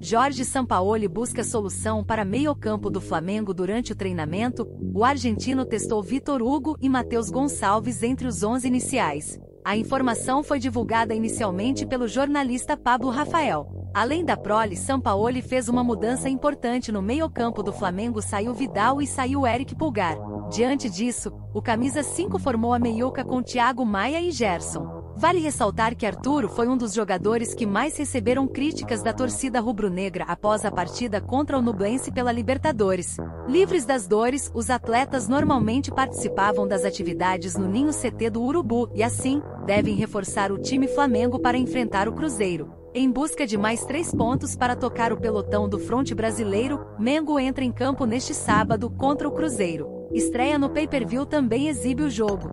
Jorge Sampaoli busca solução para meio-campo do Flamengo durante o treinamento. O argentino testou Vitor Hugo e Matheus Gonçalves entre os 11 iniciais. A informação foi divulgada inicialmente pelo jornalista Pablo Rafael. Além da prole, Sampaoli fez uma mudança importante no meio-campo do Flamengo, saiu Vidal e saiu Eric Pulgar. Diante disso, o camisa 5 formou a meiuca com Thiago Maia e Gerson. Vale ressaltar que Arturo foi um dos jogadores que mais receberam críticas da torcida rubro-negra após a partida contra o Nublense pela Libertadores. Livres das dores, os atletas normalmente participavam das atividades no Ninho CT do Urubu e assim, devem reforçar o time Flamengo para enfrentar o Cruzeiro. Em busca de mais três pontos para tocar o pelotão do fronte brasileiro, Mengo entra em campo neste sábado contra o Cruzeiro. Estreia no pay-per-view também exibe o jogo.